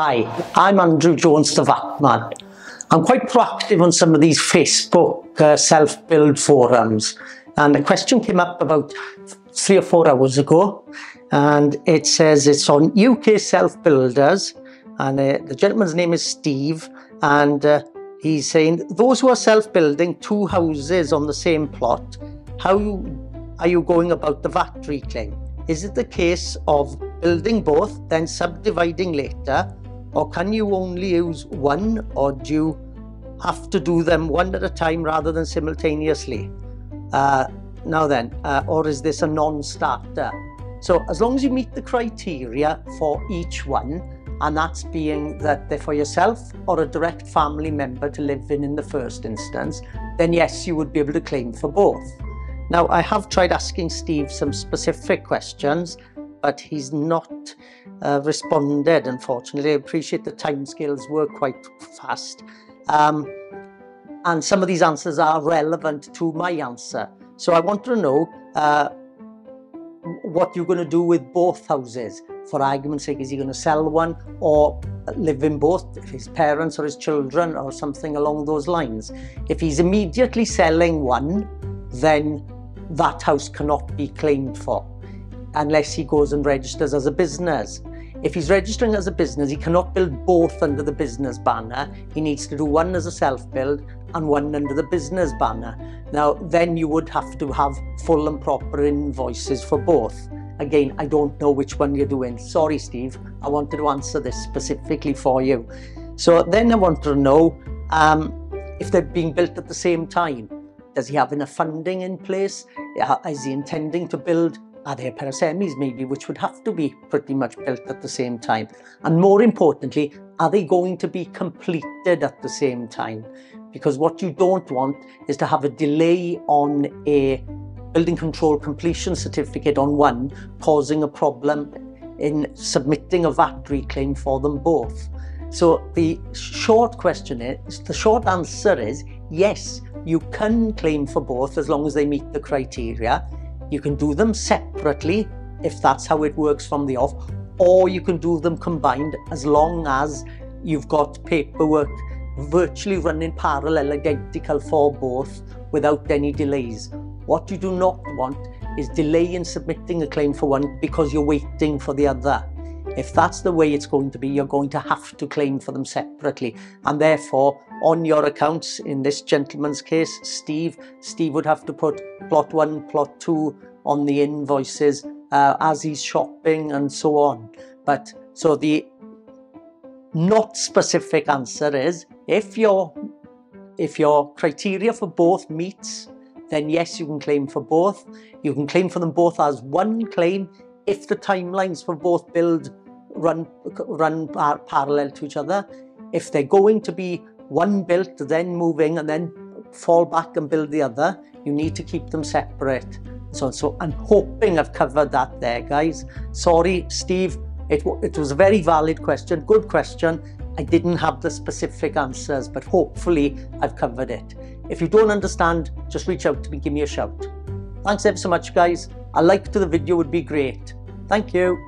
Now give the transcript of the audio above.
Hi, I'm Andrew Jones, the Vatman. I'm quite proactive on some of these Facebook uh, self-build forums. And a question came up about three or four hours ago. And it says it's on UK self-builders. And uh, the gentleman's name is Steve. And uh, he's saying, those who are self-building two houses on the same plot, how are you going about the VAT reclaim? Is it the case of building both, then subdividing later, or can you only use one or do you have to do them one at a time rather than simultaneously? Uh, now then, uh, or is this a non-starter? So as long as you meet the criteria for each one, and that's being that they're for yourself or a direct family member to live in in the first instance, then yes, you would be able to claim for both. Now, I have tried asking Steve some specific questions, but he's not uh, responded, unfortunately. I appreciate the timescales were quite fast. Um, and some of these answers are relevant to my answer. So I want to know uh, what you're going to do with both houses. For argument's sake, is he going to sell one or live in both, his parents or his children or something along those lines? If he's immediately selling one, then that house cannot be claimed for unless he goes and registers as a business. If he's registering as a business, he cannot build both under the business banner. He needs to do one as a self-build and one under the business banner. Now, then you would have to have full and proper invoices for both. Again, I don't know which one you're doing. Sorry, Steve. I wanted to answer this specifically for you. So then I want to know um, if they're being built at the same time. Does he have enough funding in place? Is he intending to build are there pair of semis maybe which would have to be pretty much built at the same time? And more importantly, are they going to be completed at the same time? Because what you don't want is to have a delay on a building control completion certificate on one, causing a problem in submitting a VAT reclaim for them both. So the short question is, the short answer is, yes, you can claim for both as long as they meet the criteria. You can do them separately if that's how it works from the off, or you can do them combined as long as you've got paperwork virtually running parallel identical for both without any delays. What you do not want is delay in submitting a claim for one because you're waiting for the other. If that's the way it's going to be, you're going to have to claim for them separately. And therefore, on your accounts, in this gentleman's case, Steve, Steve would have to put plot one, plot two on the invoices uh, as he's shopping and so on. But so the not specific answer is if your if your criteria for both meets, then yes, you can claim for both. You can claim for them both as one claim if the timelines for both build run run par parallel to each other. If they're going to be one built, then moving, and then fall back and build the other, you need to keep them separate. So, so I'm hoping I've covered that there, guys. Sorry, Steve, it, it was a very valid question, good question. I didn't have the specific answers, but hopefully I've covered it. If you don't understand, just reach out to me, give me a shout. Thanks ever so much, guys. A like to the video would be great. Thank you.